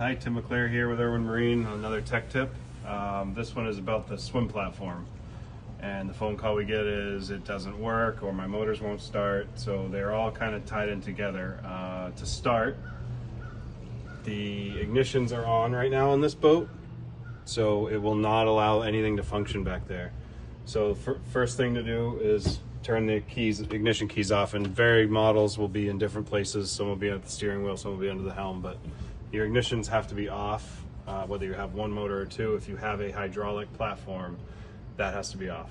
Hi, Tim McClare here with Irwin Marine. Another tech tip. Um, this one is about the swim platform. And the phone call we get is it doesn't work or my motors won't start. So they're all kind of tied in together. Uh, to start, the ignitions are on right now on this boat. So it will not allow anything to function back there. So first thing to do is turn the keys, ignition keys off and varied models will be in different places. Some will be at the steering wheel, some will be under the helm, but your ignitions have to be off, uh, whether you have one motor or two. If you have a hydraulic platform, that has to be off.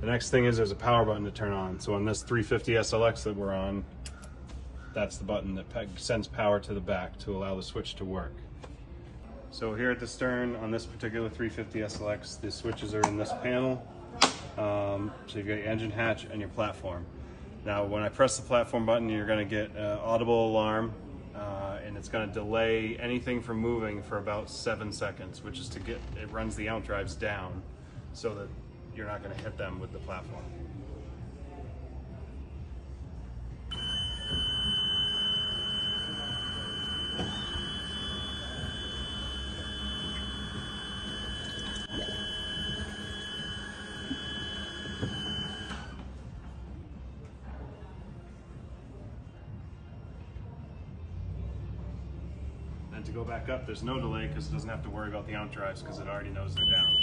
The next thing is there's a power button to turn on. So on this 350 SLX that we're on, that's the button that sends power to the back to allow the switch to work. So here at the stern on this particular 350 SLX, the switches are in this panel. Um, so you've got your engine hatch and your platform. Now when I press the platform button, you're gonna get an audible alarm uh, and it's gonna delay anything from moving for about seven seconds, which is to get, it runs the out drives down so that you're not gonna hit them with the platform. To go back up, there's no delay because it doesn't have to worry about the out drives because it already knows they're down.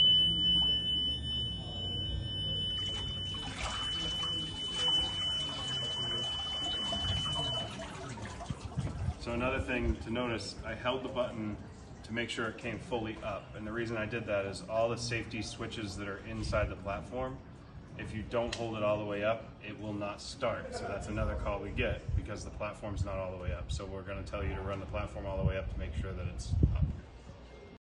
So another thing to notice, I held the button to make sure it came fully up. And the reason I did that is all the safety switches that are inside the platform if you don't hold it all the way up, it will not start. So that's another call we get because the platform's not all the way up. So we're gonna tell you to run the platform all the way up to make sure that it's